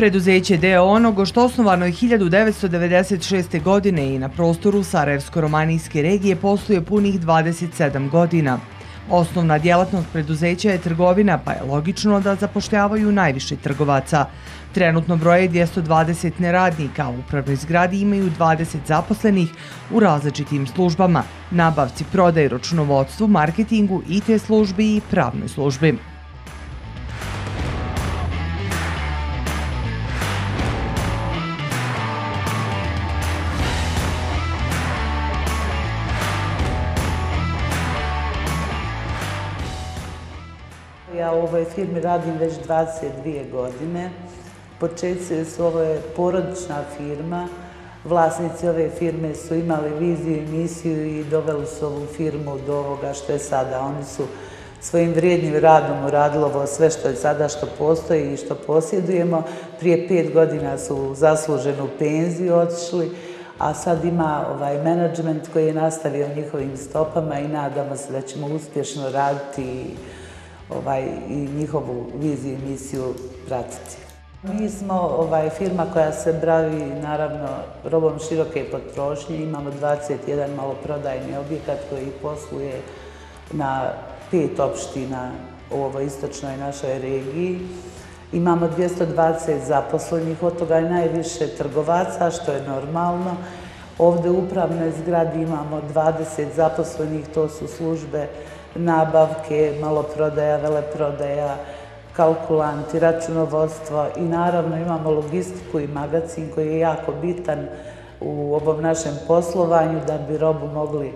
Preduzeće deo onogo što osnovano je 1996. godine i na prostoru Sarajevsko-Romanijske regije posluje punih 27 godina. Osnovna djelatnost preduzeća je trgovina, pa je logično da zapošljavaju najviše trgovaca. Trenutno broje 220 neradnika, a u upravnoj zgradi imaju 20 zaposlenih u različitim službama, nabavci, prodaj, računovodstvu, marketingu, IT službi i pravnoj službi. Ja u ovoj firmi radim već 22 godine. Početci su ovo je porodična firma. Vlasnici ove firme su imali viziju i misiju i doveli su ovu firmu do ovoga što je sada. Oni su svojim vrijednim radom uradilo ovo sve što je sada, što postoji i što posjedujemo. Prije pet godina su u zasluženu penziju otišli, a sad ima ovaj menadžment koji je nastavio njihovim stopama i nadamo se da ćemo uspješno raditi i ovaj, i njihovu viziju i misiju pratiti. Mi smo ovaj, firma koja se bravi naravno robom široke potrošnje. Imamo 21 maloprodajni objekat koji posluje na pet opština u ovoj istočnoj našoj regiji. Imamo 220 zaposlenih, od toga je najviše trgovaca, što je normalno. Ovde u upravnoj zgradi imamo 20 zaposlenih, to su službe nabavke, maloprodaja, veleprodaja, kalkulanti, računovodstvo i naravno imamo logistiku i magazin koji je jako bitan u ovom našem poslovanju da bi robu mogli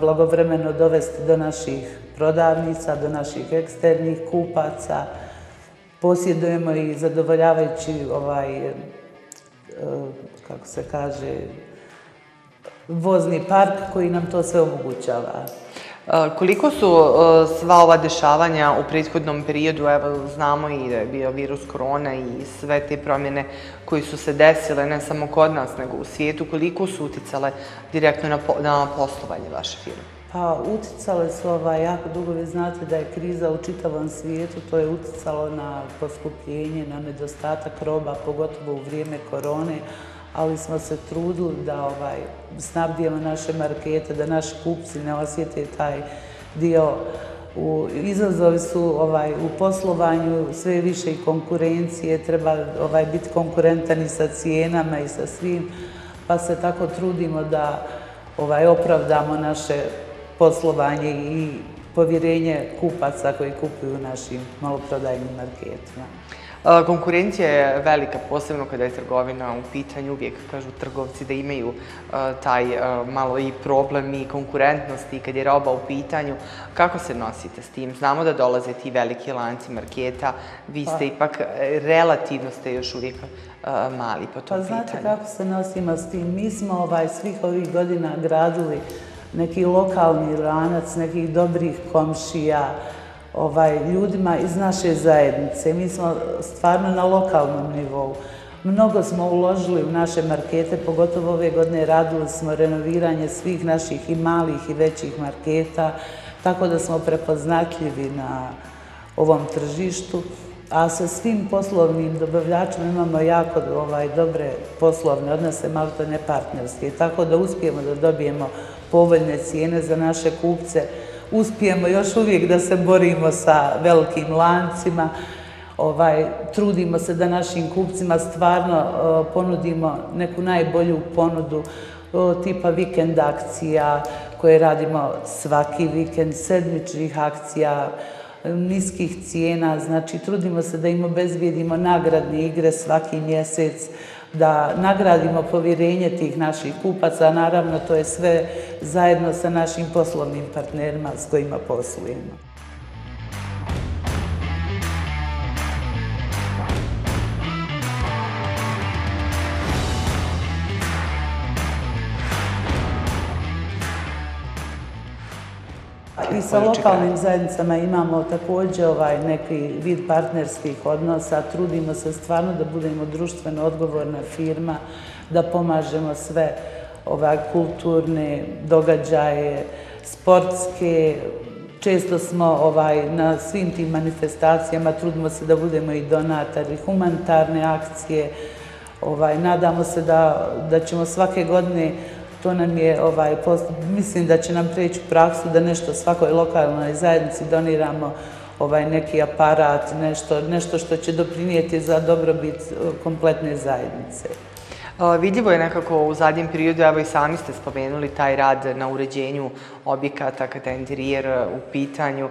blagovremeno dovesti do naših prodavnica, do naših eksternih kupaca. Posjedujemo i zadovoljavajući ovaj, eh, kako se kaže, vozni park koji nam to sve omogućava. E, koliko su e, sva ova dešavanja u prethodnom periodu, evo znamo i da je bio virus korona i sve te promjene koji su se desile, ne samo kod nas, nego u svijetu, koliko su uticale direktno na, na poslovanje vaše firme? Pa uticale su ova jako dugo, vi znate da je kriza u čitavom svijetu, to je uticalo na poskupljenje, na nedostatak roba, pogotovo u vrijeme korone, ali smo se trudili da ovaj, snabdijemo naše markete, da naši kupci ne osjete taj dio. U, izazovi su ovaj, u poslovanju sve više i konkurencije, treba ovaj, biti konkurentan i sa cijenama i sa svim, pa se tako trudimo da ovaj, opravdamo naše poslovanje i povjerenje kupaca koji kupuju u našim maloprodajnim marketima. Konkurencija je velika, posebno kada je trgovina u pitanju. Uvijek kažu trgovci da imaju taj malo i problem i konkurentnosti kad je roba u pitanju. Kako se nosite s tim? Znamo da dolaze ti veliki lanci marketa. Vi ste pa- ipak, relativno ste još uvijek mali po tom pitanju. Pa znate kako se nosimo s tim? Mi smo ovaj, svih ovih godina gradili neki lokalni lanac, nekih dobrih komšija, ovaj, ljudima iz naše zajednice. Mi smo stvarno na lokalnom nivou. Mnogo smo uložili u naše markete, pogotovo ove godine radili smo renoviranje svih naših i malih i većih marketa, tako da smo prepoznatljivi na ovom tržištu. A sa svim poslovnim dobavljačima imamo jako ovaj, dobre poslovne odnose, malo to ne partnerske, tako da uspijemo da dobijemo povoljne cijene za naše kupce, uspijemo još uvijek da se borimo sa velikim lancima, ovaj, trudimo se da našim kupcima stvarno e, ponudimo neku najbolju ponudu tipa vikend akcija koje radimo svaki vikend, sedmičnih akcija, niskih cijena, znači trudimo se da im obezbijedimo nagradne igre svaki mjesec, da nagradimo povjerenje tih naših kupaca, naravno to je sve zajedno sa našim poslovnim partnerima s kojima poslujemo. I sa lokalnim zajednicama imamo također ovaj neki vid partnerskih odnosa. Trudimo se stvarno da budemo društveno odgovorna firma, da pomažemo sve ovaj kulturne događaje, sportske, često smo ovaj, na svim tim manifestacijama, trudimo se da budemo i donatari, humanitarne akcije, ovaj, nadamo se da, da ćemo svake godine To nam je, ovaj, post, mislim da će nam preći praksu da nešto svakoj lokalnoj zajednici doniramo ovaj, neki aparat, nešto, nešto što će doprinijeti za dobrobit kompletne zajednice. Vidljivo je nekako u zadnjem periodu, evo i sami ste spomenuli taj rad na uređenju objekata kada je interijer u pitanju.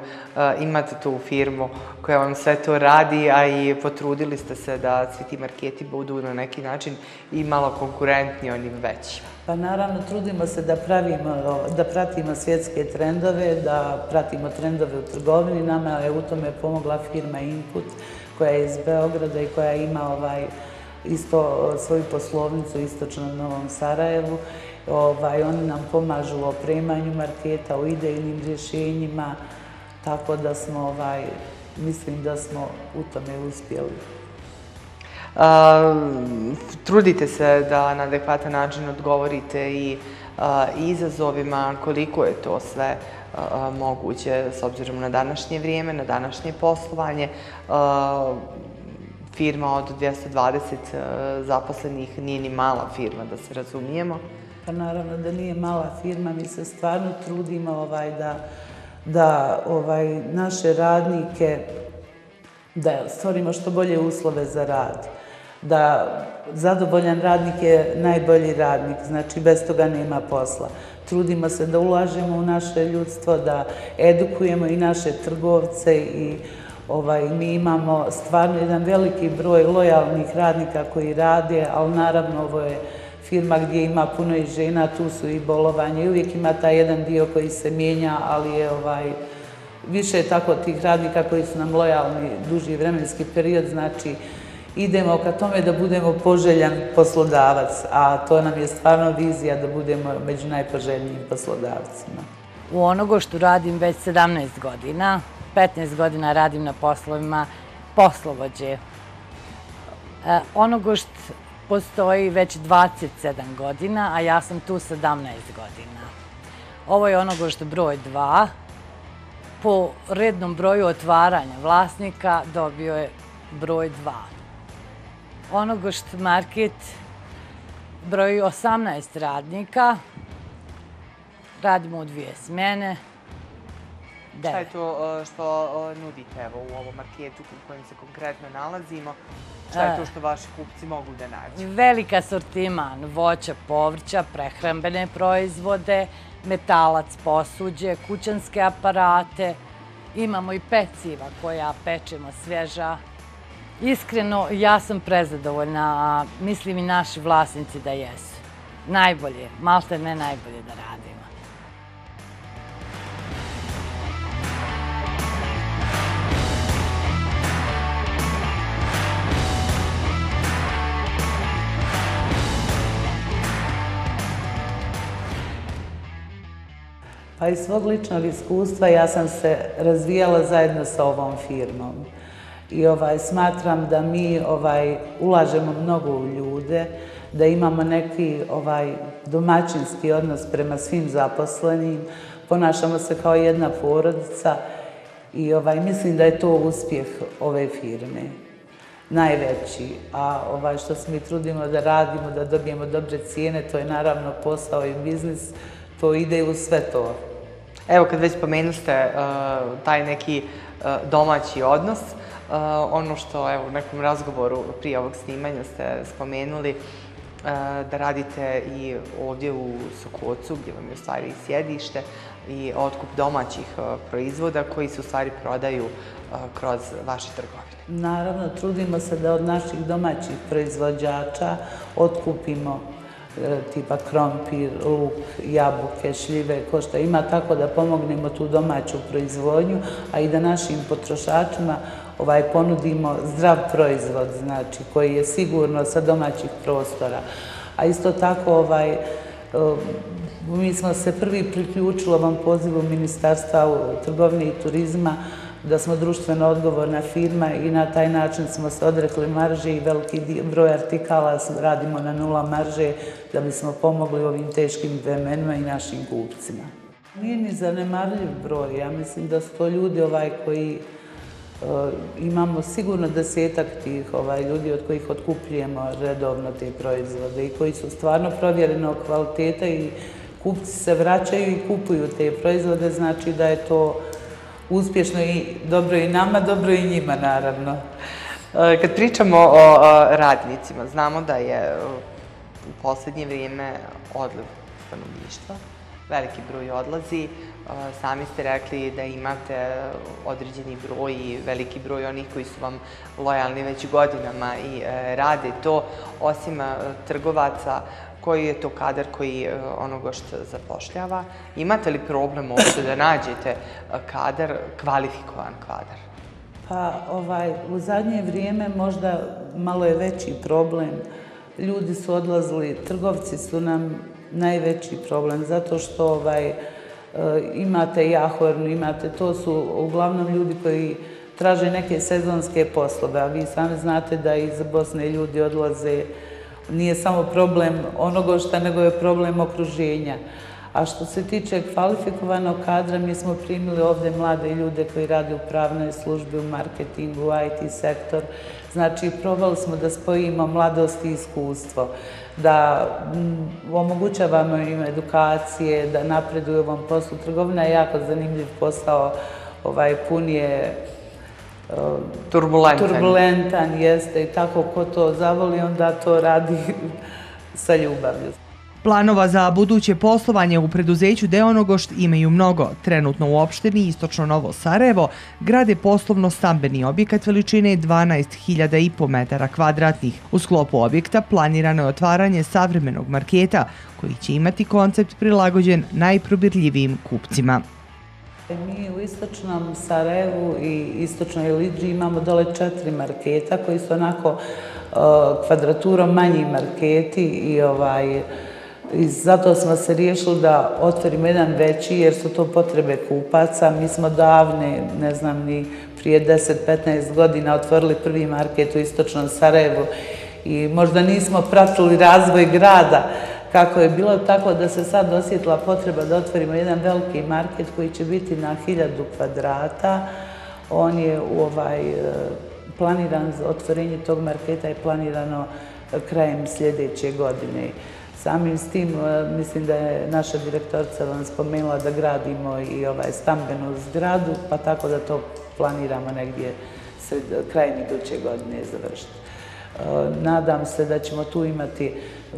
Imate tu firmu koja vam sve to radi, a i potrudili ste se da svi ti marketi budu na neki način i malo konkurentni onim većima. Pa naravno, trudimo se da, pravimo, da pratimo svjetske trendove, da pratimo trendove u trgovini. Nama je u tome pomogla firma Input koja je iz Beograda i koja ima ovaj, isto e, svoju poslovnicu istočno na Novom Sarajevu. Ovaj, oni nam pomažu u opremanju marketa, u idejnim rješenjima, tako da smo, ovaj, mislim da smo u tome uspjeli. trudite se da na adekvatan način odgovorite i izazovima, koliko je to sve moguće s obzirom na današnje vrijeme, na današnje poslovanje firma od 220 e, zaposlenih nije ni mala firma, da se razumijemo. Pa naravno da nije mala firma, mi se stvarno trudimo ovaj, da, da ovaj, naše radnike, da stvorimo što bolje uslove za rad. Da zadovoljan radnik je najbolji radnik, znači bez toga nema posla. Trudimo se da ulažemo u naše ljudstvo, da edukujemo i naše trgovce i Ovaj, mi imamo stvarno jedan veliki broj lojalnih radnika koji rade, ali naravno ovo je firma gdje ima puno i žena, tu su i bolovanje i uvijek ima taj jedan dio koji se mijenja, ali je ovaj, više je tako tih radnika koji su nam lojalni duži vremenski period, znači idemo ka tome da budemo poželjan poslodavac, a to nam je stvarno vizija da budemo među najpoželjnijim poslodavcima. U onogo što radim već 17 godina, 15 godina radim na poslovima poslovođe. E, onogošt postoji već 27 godina, a ja sam tu 17 godina. Ovo je onogo broj 2. Po rednom broju otvaranja vlasnika dobio je broj 2. Onogošt market broji 18 radnika, radimo u dvije smjene, Šta je to što nudite evo, u ovom marketu u kojem se konkretno nalazimo? Šta je to što vaši kupci mogu da nađu? Velika sortiman voća, povrća, prehrambene proizvode, metalac, posuđe, kućanske aparate. Imamo i peciva koja pečemo svježa. Iskreno, ja sam prezadovoljna, a mislim i naši vlasnici da jesu. Najbolje, malte ne najbolje da radimo. Pa iz svog ličnog iskustva ja sam se razvijala zajedno sa ovom firmom. I ovaj, smatram da mi ovaj, ulažemo mnogo u ljude, da imamo neki ovaj, domaćinski odnos prema svim zaposlenim, ponašamo se kao jedna porodica i ovaj, mislim da je to uspjeh ove firme najveći. A ovaj, što se mi trudimo da radimo, da dobijemo dobre cijene, to je naravno posao i biznis, to ide u sve to. Evo, kad već pomenuste uh, taj neki uh, domaći odnos, uh, ono što evo, u nekom razgovoru prije ovog snimanja ste spomenuli, da radite i ovdje u Sokocu, gdje vam je u stvari sjedište, i otkup domaćih proizvoda koji se u stvari prodaju kroz vaše trgovine. Naravno, trudimo se da od naših domaćih proizvođača otkupimo E, tipa krompir, luk, jabuke, šljive, ko što ima, tako da pomognemo tu domaću proizvodnju, a i da našim potrošačima ovaj, ponudimo zdrav proizvod, znači, koji je sigurno sa domaćih prostora. A isto tako, ovaj, e, mi smo se prvi priključili ovom pozivu Ministarstva trgovine i turizma, da smo društveno odgovorna firma i na taj način smo se odrekli marže i veliki broj artikala radimo na nula marže da bismo pomogli ovim teškim vremenima i našim kupcima. Nije ni zanemarljiv broj. Ja mislim da su to ljudi ovaj koji e, imamo sigurno desetak tih ovaj, ljudi od kojih otkupljujemo redovno te proizvode i koji su stvarno provjereno kvaliteta i kupci se vraćaju i kupuju te proizvode, znači da je to uspješno i dobro i nama, dobro i njima naravno. E, kad pričamo o radnicima, znamo da je e, u posljednje vrijeme odliv stanovništva, veliki broj odlazi. E, sami ste rekli da imate određeni broj i veliki broj onih koji su vam lojalni već godinama i rade to. Osim trgovaca, koji je to kadar koji e, onoga što zapošljava? Imate li problem uopšte da nađete e, kadar, kvalifikovan kadar? Pa, ovaj, u zadnje vrijeme možda malo je veći problem. Ljudi su odlazili, trgovci su nam najveći problem, zato što ovaj, e, imate jahornu, imate, to su uglavnom ljudi koji traže neke sezonske poslove, a vi sami znate da iz Bosne ljudi odlaze, nije samo problem onoga što, nego je problem okruženja. A što se tiče kvalifikovanog kadra, mi smo primili ovde mlade ljude koji rade u pravnoj službi, u marketingu, u IT sektor. Znači, probali smo da spojimo mladost i iskustvo, da omogućavamo im edukacije, da napreduju u ovom poslu. Trgovina je jako zanimljiv posao, ovaj, pun je turbulentan. turbulentan, jeste, i tako ko to zavoli, onda to radi sa ljubavlju. Planova za buduće poslovanje u preduzeću Deonogošt imaju mnogo. Trenutno u opštini Istočno Novo Sarajevo grade poslovno stambeni objekat veličine 12.500 metara kvadratnih. U sklopu objekta planirano je otvaranje savremenog marketa koji će imati koncept prilagođen najprobirljivijim kupcima. E, mi u Istočnom Sarajevu i Istočnoj Lidži imamo dole četiri marketa koji su onako uh, kvadraturom manji marketi i ovaj, I zato smo se riješili da otvorimo jedan veći, jer su to potrebe kupaca. Mi smo davne, ne znam, ni prije 10-15 godina otvorili prvi market u Istočnom Sarajevu i možda nismo pratili razvoj grada kako je bilo tako da se sad osjetila potreba da otvorimo jedan veliki market koji će biti na hiljadu kvadrata. On je u ovaj, e, planiran, otvorenje tog marketa je planirano e, krajem sljedeće godine. Samim s tim, e, mislim da je naša direktorica vam spomenula da gradimo i ovaj stambenu zgradu, pa tako da to planiramo negdje sred krajem iduće godine završiti. Nadam se da ćemo tu imati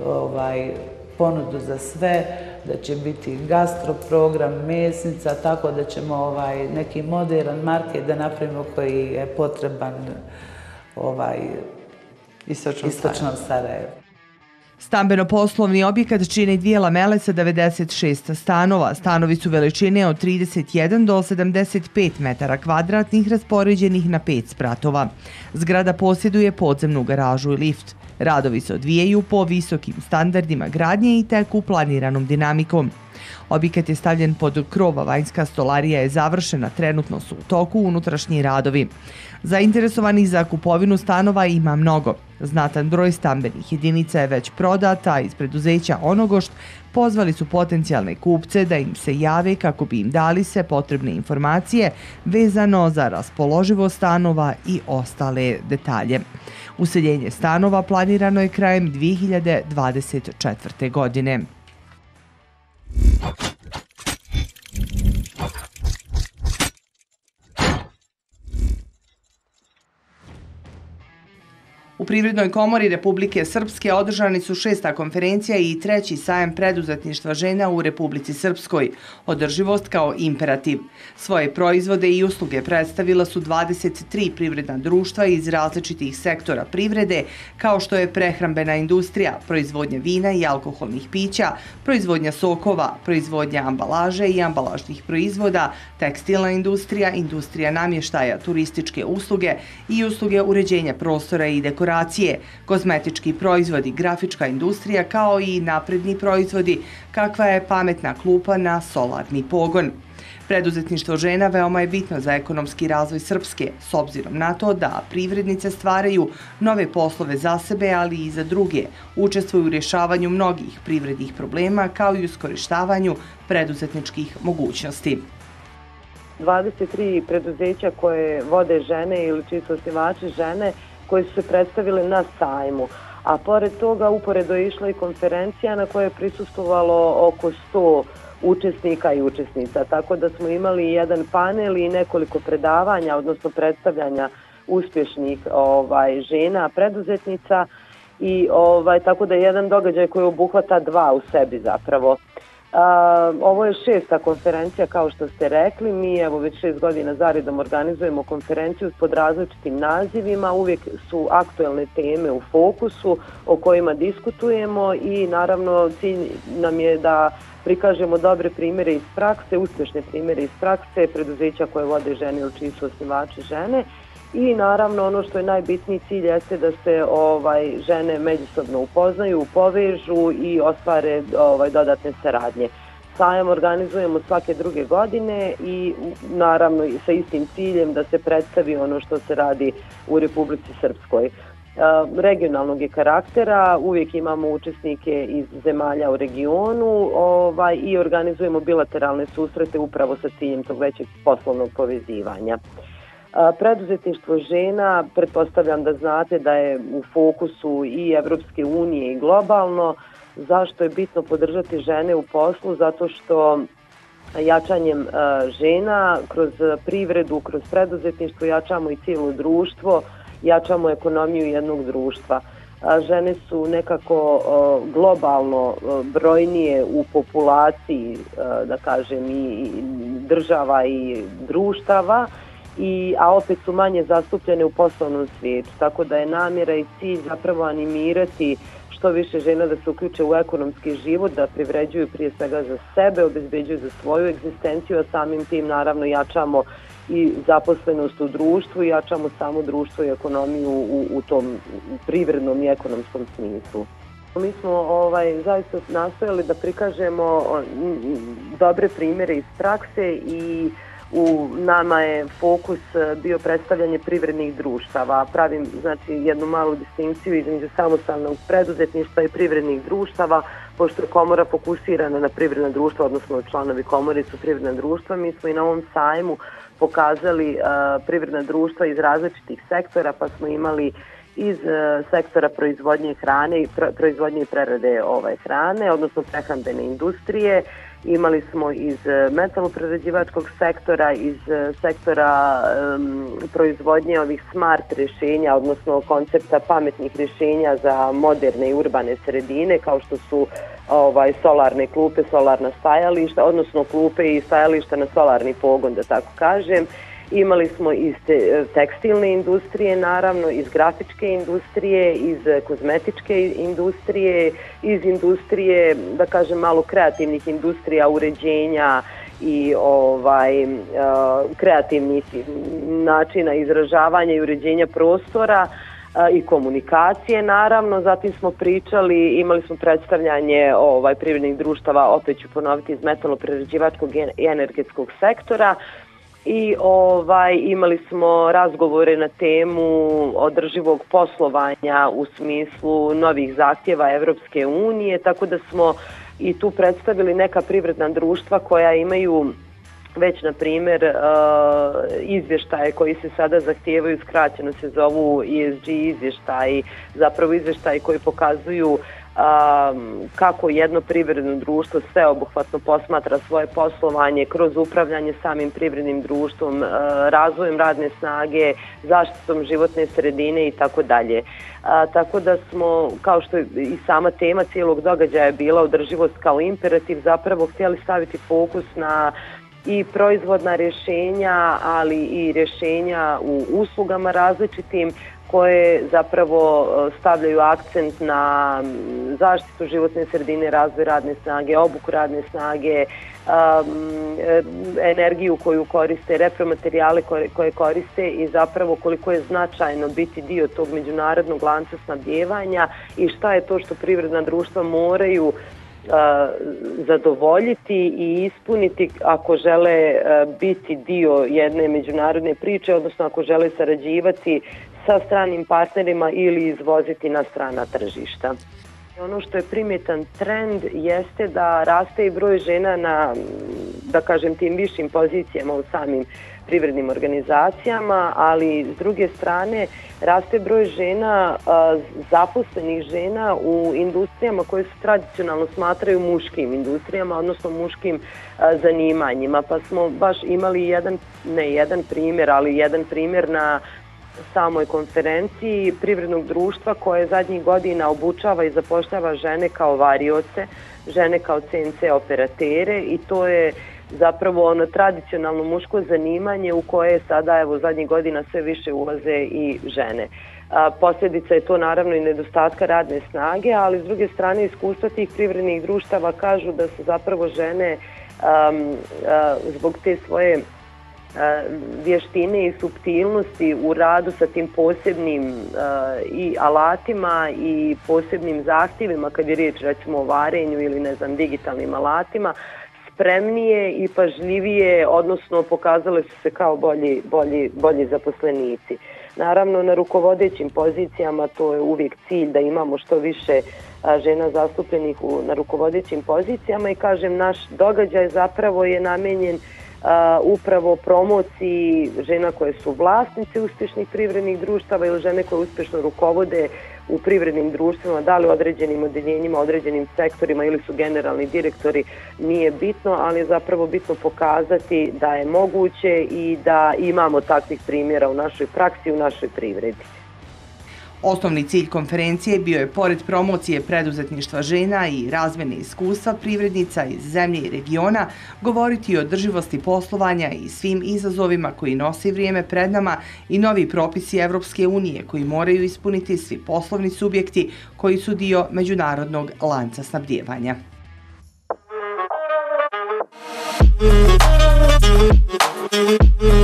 ovaj, ponudu za sve, da će biti gastroprogram, mesnica, tako da ćemo ovaj, neki modern market da napravimo koji je potreban ovaj, istočnom Sarajevu. Stambeno-poslovni objekat čine dvije lamele sa 96 stanova. Stanovi su veličine od 31 do 75 metara kvadratnih raspoređenih na pet spratova. Zgrada posjeduje podzemnu garažu i lift. Radovi se odvijaju po visokim standardima gradnje i teku planiranom dinamikom. Objekat je stavljen pod krova, vanjska stolarija je završena, trenutno su u toku unutrašnji radovi. Zainteresovanih za kupovinu stanova ima mnogo. Znatan broj stambenih jedinica je već prodata iz preduzeća Onogošt. Pozvali su potencijalne kupce da im se jave kako bi im dali se potrebne informacije vezano za raspoloživo stanova i ostale detalje. Useljenje stanova planirano je krajem 2024. godine. Okay. U Privrednoj komori Republike Srpske održani su šesta konferencija i treći sajem preduzetništva žena u Republici Srpskoj, održivost kao imperativ. Svoje proizvode i usluge predstavila su 23 privredna društva iz različitih sektora privrede, kao što je prehrambena industrija, proizvodnja vina i alkoholnih pića, proizvodnja sokova, proizvodnja ambalaže i ambalažnih proizvoda, tekstilna industrija, industrija namještaja, turističke usluge i usluge uređenja prostora i dekoracije dekoracije, kozmetički proizvodi, grafička industrija kao i napredni proizvodi, kakva je pametna klupa na solarni pogon. Preduzetništvo žena veoma je bitno za ekonomski razvoj Srpske, s obzirom na to da privrednice stvaraju nove poslove za sebe, ali i za druge, učestvuju u rješavanju mnogih privrednih problema kao i u skorištavanju preduzetničkih mogućnosti. 23 preduzeća koje vode žene ili čiji su osnivači žene koji su se predstavili na sajmu. A pored toga uporedo je išla i konferencija na kojoj je prisustovalo oko 100 učesnika i učesnica. Tako da smo imali jedan panel i nekoliko predavanja, odnosno predstavljanja uspješnih ovaj, žena, preduzetnica i ovaj, tako da je jedan događaj koji obuhvata dva u sebi zapravo. A, ovo je šesta konferencija kao što ste rekli, mi evo već šest godina zaredom organizujemo konferenciju pod različitim nazivima, uvijek su aktuelne teme u fokusu o kojima diskutujemo i naravno cilj nam je da prikažemo dobre primjere iz prakse, uspješne primjere iz prakse, preduzeća koje vode žene ili čiji su osnivači žene i naravno ono što je najbitniji cilj jeste da se ovaj žene međusobno upoznaju, povežu i ostvare ovaj dodatne saradnje. Sajam organizujemo svake druge godine i naravno sa istim ciljem da se predstavi ono što se radi u Republici Srpskoj. E, regionalnog je karaktera, uvijek imamo učesnike iz zemalja u regionu ovaj, i organizujemo bilateralne susrete upravo sa ciljem tog većeg poslovnog povezivanja. Preduzetništvo žena, pretpostavljam da znate da je u fokusu i Evropske unije i globalno. Zašto je bitno podržati žene u poslu? Zato što jačanjem žena kroz privredu, kroz preduzetništvo jačamo i cijelo društvo, jačamo ekonomiju jednog društva. Žene su nekako globalno brojnije u populaciji, da kažem, i država i društava, i, a opet su manje zastupljene u poslovnom svijetu. Tako da je namjera i cilj zapravo animirati što više žena da se uključe u ekonomski život, da privređuju prije svega za sebe, obezbeđuju za svoju egzistenciju, a samim tim naravno jačamo i zaposlenost u društvu, jačamo samo društvo i ekonomiju u, u tom privrednom i ekonomskom smislu. Mi smo ovaj, zaista nastojali da prikažemo dobre primjere iz prakse i u nama je fokus e, bio predstavljanje privrednih društava. Pravim znači, jednu malu distinkciju između samostalnog preduzetništva i privrednih društava, pošto je komora fokusirana na privredna društva, odnosno članovi komore su privredna društva. Mi smo i na ovom sajmu pokazali uh, privredna društva iz različitih sektora, pa smo imali iz uh, sektora proizvodnje hrane i proizvodnje i prerade ovaj, hrane, odnosno prehrambene industrije, imali smo iz e, metaloprerađivačkog sektora, iz e, sektora um, proizvodnje ovih smart rješenja, odnosno koncepta pametnih rješenja za moderne i urbane sredine, kao što su ovaj solarne klupe, solarna stajališta, odnosno klupe i stajališta na solarni pogon, da tako kažem. Imali smo iz te, tekstilne industrije, naravno, iz grafičke industrije, iz e, kozmetičke industrije, iz industrije, da kažem, malo kreativnih industrija, uređenja i ovaj e, kreativnih načina izražavanja i uređenja prostora e, i komunikacije naravno. Zatim smo pričali imali smo predstavljanje ovaj privrednih društava opet ću ponoviti iz metaloprerađivačkog i energetskog sektora i ovaj imali smo razgovore na temu održivog poslovanja u smislu novih zahtjeva Evropske unije, tako da smo i tu predstavili neka privredna društva koja imaju već na primjer e, izvještaje koji se sada zahtijevaju skraćeno se zovu ESG izvještaji, zapravo izvještaji koji pokazuju uh, kako jedno privredno društvo sveobuhvatno posmatra svoje poslovanje kroz upravljanje samim privrednim društvom, e, razvojem radne snage, zaštitom životne sredine i tako dalje. E, tako da smo, kao što i sama tema cijelog događaja bila održivost kao imperativ, zapravo htjeli staviti fokus na i proizvodna rješenja, ali i rješenja u uslugama različitim koje zapravo e, stavljaju akcent na zaštitu životne sredine, razvoj radne snage, obuku radne snage, um, energiju koju koriste, repromaterijale koje, koje koriste i zapravo koliko je značajno biti dio tog međunarodnog lanca snabdjevanja i šta je to što privredna društva moraju zadovoljiti i ispuniti ako žele biti dio jedne međunarodne priče, odnosno ako žele sarađivati sa stranim partnerima ili izvoziti na strana tržišta. Ono što je primjetan trend jeste da raste i broj žena na, da kažem, tim višim pozicijama u samim privrednim organizacijama, ali s druge strane raste broj žena, zaposlenih žena u industrijama koje se tradicionalno smatraju muškim industrijama, odnosno muškim zanimanjima. Pa smo baš imali jedan, ne jedan primjer, ali jedan primjer na samoj konferenciji privrednog društva koje zadnjih godina obučava i zapošljava žene kao varioce, žene kao CNC operatere i to je zapravo ono tradicionalno muško zanimanje u koje sada evo zadnjih godina sve više ulaze i žene. A, posljedica je to naravno i nedostatka radne snage, ali s druge strane iskustva tih privrednih društava kažu da su zapravo žene um, a, zbog te svoje vještine i subtilnosti u radu sa tim posebnim i alatima i posebnim zahtjevima kad je riječ recimo o varenju ili ne znam digitalnim alatima spremnije i pažljivije odnosno pokazale su se kao bolji, bolji, bolji zaposlenici. Naravno na rukovodećim pozicijama to je uvijek cilj da imamo što više žena zastupljenih na rukovodećim pozicijama i kažem naš događaj zapravo je namenjen upravo promociji žena koje su vlasnice uspješnih privrednih društava ili žene koje uspješno rukovode u privrednim društvima, da li u određenim odeljenjima, određenim sektorima ili su generalni direktori, nije bitno, ali je zapravo bitno pokazati da je moguće i da imamo takvih primjera u našoj praksi, u našoj privredi. Osnovni cilj konferencije bio je pored promocije preduzetništva žena i razmene iskustva privrednica iz zemlje i regiona govoriti o drživosti poslovanja i svim izazovima koji nosi vrijeme pred nama i novi propisi Evropske unije koji moraju ispuniti svi poslovni subjekti koji su dio međunarodnog lanca snabdjevanja. Thank you.